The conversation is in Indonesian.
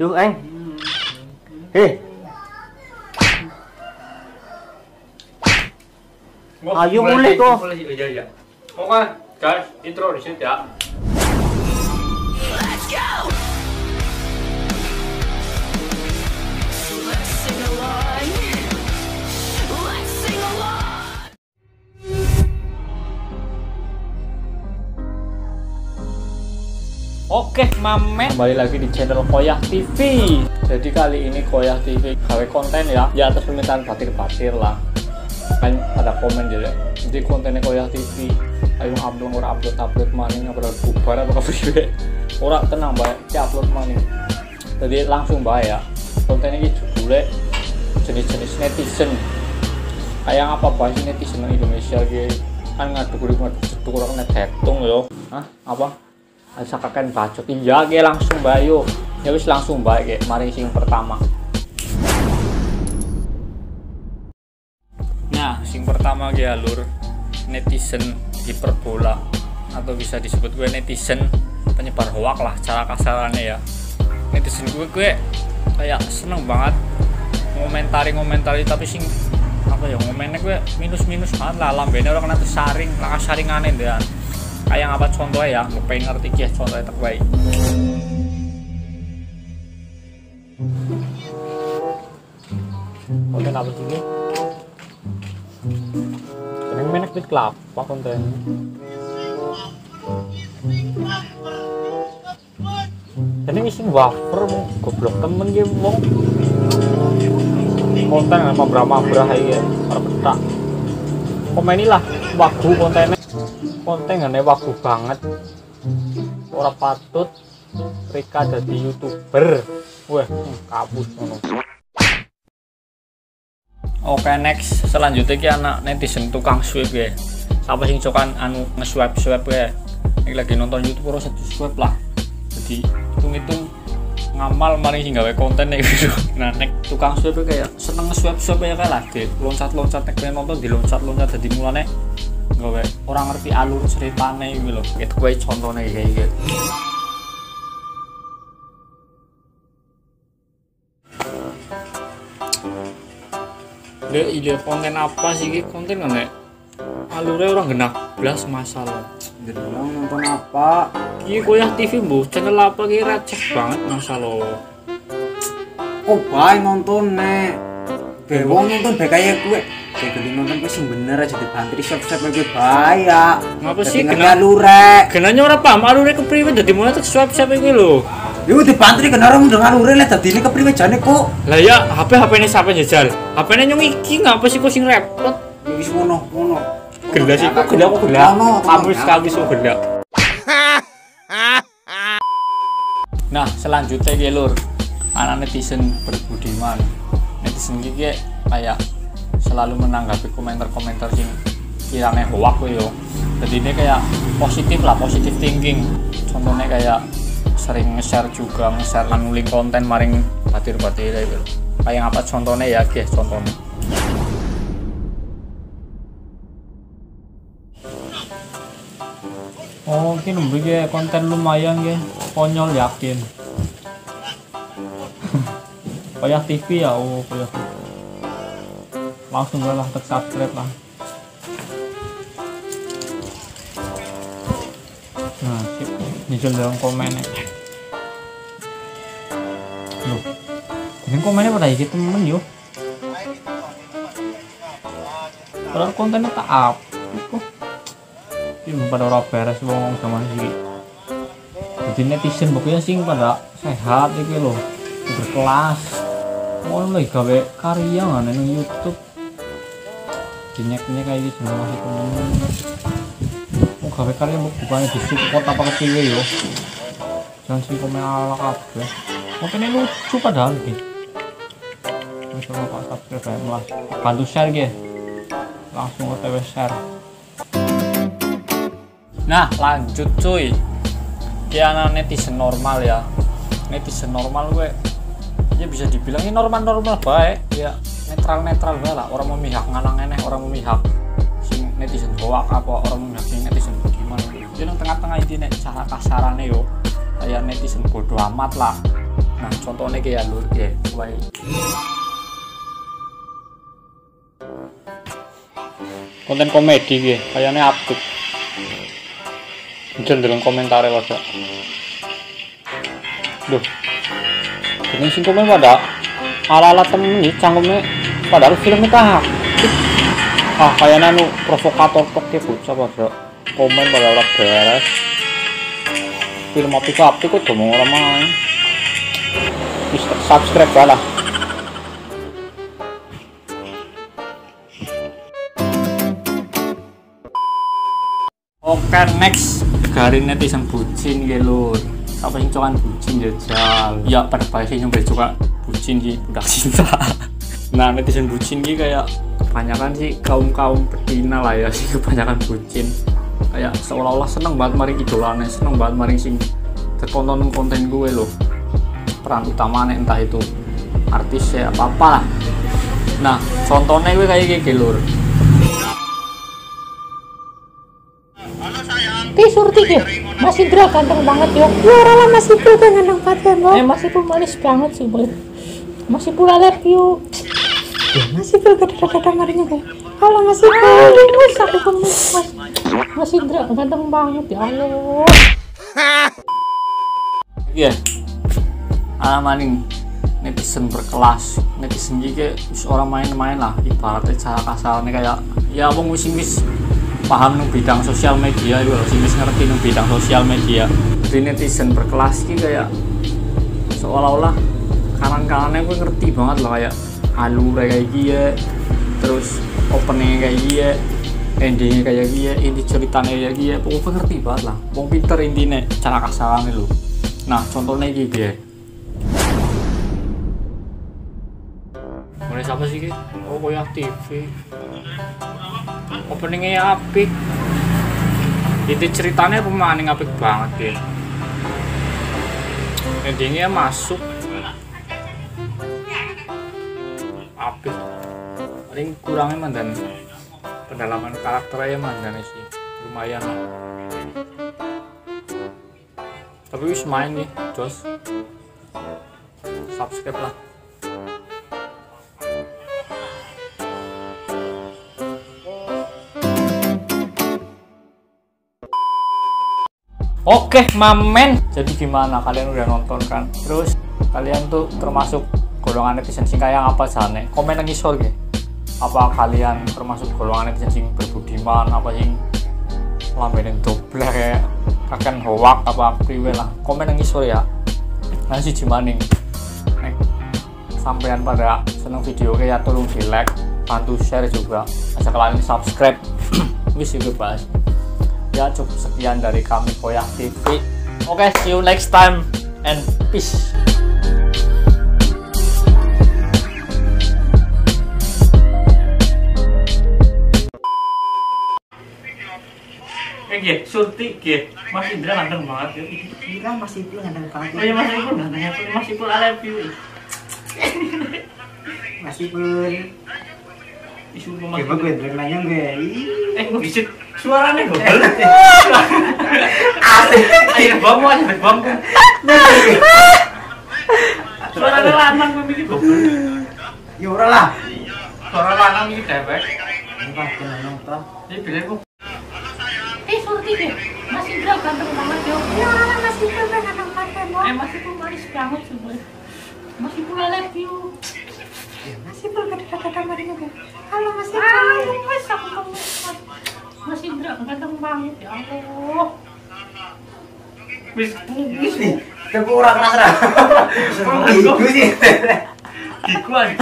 Duh, Eng. Hei, Ayo, mulai kok. Mulai, iya iya. Oke, guys, intro di sini ya. Sing Oke, mamen kembali lagi di channel Koyah TV. Jadi kali ini Koyah TV gawe konten ya, ya atas permintaan batir-batir lah. Kan ada komen jadi, jadi kontennya Koyah TV. Ayo upload ora upload upload maning upload bubar apa kepriwe. Ora tenang bae, ki upload maning. Jadi langsung bae ya. Konten ini judulnya jenis-jenis netizen. Kayak apa bahas netizen Indonesia gitu. Kan ngaduk-ngaduk ngaduk jeduk orang net hetung yo. Hah? Apa? Asa kakek bacot iya ge langsung bayo ya wis langsung bae ge mari sing pertama. Nah sing pertama ge alur netizen hiperbola atau bisa disebut gue netizen penyebar hoak lah cara kasarannya ya. Netizen gue gue kayak seneng banget ngomentari ngomentari tapi sing apa ya ngomennya gue minus minus banget lah lambene orang kena saring lah saringanin deh kayak apa contohnya ya pengen ngerti ya contohnya tak baik konten apa sih ini menek di kelapa konten? Ini isi wafer goblok temen gitu wong konten apa berapa berapa ya para petak komen lah wagu kontennya konten nggak wagu banget. Ora patut Rika jadi youtuber. Wah hmm, kabus ngono. Oke next. Selanjutnya ki anak netizen tukang swipe ya. Siapa sing cokan anu nge-swipe swipe ya? Ini lagi nonton YouTube ora satu swipe lah. Jadi hitung-hitung ngamal mari sing gawe konten nih gitu nah nek tukang swipe kayak seneng nge-swipe swipe ya kayak lagi. Loncat-loncat nek pengen nonton di loncat-loncat jadi mulane gawe orang ngerti alur ceritane gitu loh itu gue contohnya kayak gitu dia ide konten apa sih? Konten kan nek alurnya orang genap belas masalah Gerang nonton apa? Iya koyah TV bu, channel apa kira cek banget masalah Oh, bae nonton nek. Kayak wong nonton bae kayak gue. Kayak geli nonton gue sing bener aja di pantri shop-shop gue bae ya. Ngapa sih? Kena lure. Kenanya orang paham alurnya kepriwe jadi mulai tuh swipe gue lo Yo di pantri kena orang dengan lure lah tadi ini kepriwe jane kok. lah ya HP HP ini siapa jajal HP ini nyong iki ngapa sih kok sing repot Wis ngono, ngono. Gila sih kok gila kok gila kamu sekali so gila nah selanjutnya ki lur. Anak netizen berbudiman. Netizen ki kayak selalu menanggapi komentar-komentar sing kiranya hoak yo. Jadi ini kayak positif lah positif thinking. Contohnya kayak sering nge-share juga nge-share nulis konten maring batir-batir gitu. Kayak apa contohnya ya guys contohnya Mungkin beli konten lumayan ya, konyol yakin. Koyak TV ya, oh koyak TV. Langsung lah tek subscribe lah. Nah, sip. Nyicil dalam komennya. Loh, ini komennya pada iki temen yo. Padahal kontennya tak up. Ini pada orang beres wong zaman sih jadi netizen pokoknya sing pada sehat iki loh. Berkelas. Mau lagi gawe karya nggak nang YouTube. Dinyek-nyek kayak gitu masih temen. Mau gawe karya mau bukannya di support apa kecil yo. Jangan sih komen ala kabeh. Mungkin ini lucu padahal gitu misalnya pak subscribe malah bantu share gitu langsung otw share Nah lanjut cuy. Ya anak netizen normal ya. Netizen normal gue. Ya bisa dibilang ini normal-normal baik. Ya netral-netral bae lah. Orang memihak ngalang eneh Orang memihak. Sing netizen hoak apa Orang memihak sing netizen gimana Jadi yang tengah-tengah ini nek cara kasarannya yo Kayak netizen bodoh amat lah. Nah contohnya kayak lur ya wae. Konten komedi ya kayaknya cenderung komentarnya pada Duh. Ini sing komen pada ala-ala temen nih cangkumnya padahal filmnya tak ah kayaknya anu provokator tok ya bocah pada komen pada orang beres. Film apik kok mau orang main subscribe lah Oke next Garin netizen bucin ya lur. Apa yang cokan bucin ya jal? Ya bahasanya nyampe juga bucin sih Budak cinta. Nah netizen bucin ini kayak Kebanyakan sih kaum-kaum betina lah ya sih Kebanyakan bucin. Kayak seolah-olah seneng banget mari idolane Seneng banget mari sing terkonten konten gue loh Peran utamanya entah itu artis ya apa-apa lah. Nah contohnya gue kayak gini lur Surti ya, Mas Indra ganteng banget yo. Ya ora lah Mas Indra ganteng banget ya, Mbak. Eh Mas Indra manis banget sih, Boy. Mas Indra you. Ya, Mas Indra gada-gada marinya kayak. Halo Mas Indra, gemes aku gemes Mas. Mas Indra ganteng banget ya Allah. Iya. Alamaning netizen berkelas. Netizen wis orang main-main lah ibaratnya cara kasarnya kayak ya wong wis wis paham nang bidang sosial media itu loh, sing wis ngerti nang bidang sosial media. Jadi netizen berkelas iki kayak seolah-olah kanan-kanannya gue ngerti banget lah kayak alur kayak gini terus opening kayak gini endingnya kayak gini inti ceritanya kayak gini pokoknya ngerti banget lah wong pinter intinya cara kasarannya lo nah contohnya gini ya mulai siapa sih ki? oh koyak TV openingnya ya apik. Inti ceritanya pemain yang apik banget ya endingnya masuk. Apik. Paling kurangnya mandan pendalaman karakternya mandan sih. Lumayan lah. Tapi wis main nih jos. Subscribe lah Oke, mamen. Jadi gimana kalian udah nonton kan? Terus kalian tuh termasuk golongan netizen sing kayak apa sana? Komen nang isor. Apa kalian termasuk golongan netizen sing berbudiman apa sing lambene dobleh kayak kakek hoak apa priwe lah. Komen nang isor ya. Nanti jimaning. Nek sampean pada seneng video kayak tolong di like, bantu share juga. Ajak kalian subscribe. Wis juga bahas ya cukup sekian dari kami Koyak TV oke see you next time and peace Gie, surti, Gie. Mas Indra ganteng banget ya. Kira masih itu ganteng banget. Oh iya, Mas Ipul ganteng ya. Mas Ipul, I love you. Masih pun. Isu Mas Coba gue nanya gue. Eh, bisa suaranya gue. Asik. Ayo, bangku aja, bangku. Suaranya lanang gue milih gue. Ya ora lah. Suara lanang milih dewek. Entah kena nonton. Ini bilang gue. Ti surti ya, Mas Indra ganteng banget. Ya ora lah Mas Indra ganteng banget. Eh, Mas Indra manis banget Boy. Mas love you. Ya, Mas Indra gada-gada marinya kayak. Halo Mas Indra, aku Mas. Mas Indra ganteng banget ya Allah. Wis, Wis nih. Tapi ora keras ra. Iku sih. Aja.